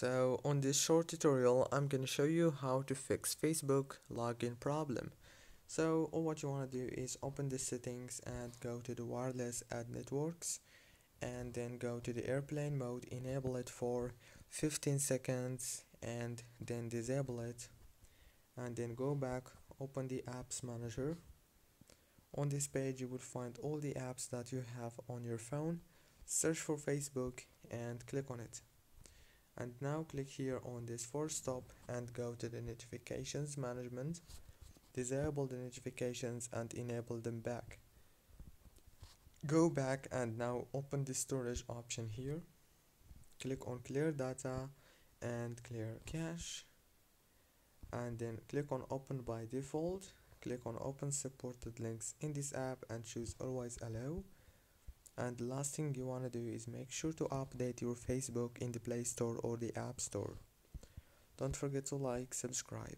So on this short tutorial I'm going to show you how to fix Facebook login problem. So all what you want to do is open the settings and go to the wireless ad networks and then go to the airplane mode enable it for 15 seconds and then disable it. And then go back open the apps manager. On this page you will find all the apps that you have on your phone. Search for Facebook and click on it and now click here on this force stop and go to the notifications management. Disable the notifications and enable them back. Go back and now open the storage option here. Click on clear data and clear cache. And then click on open by default. Click on open supported links in this app and choose always allow and the last thing you want to do is make sure to update your Facebook in the Play Store or the App Store. Don't forget to like, subscribe.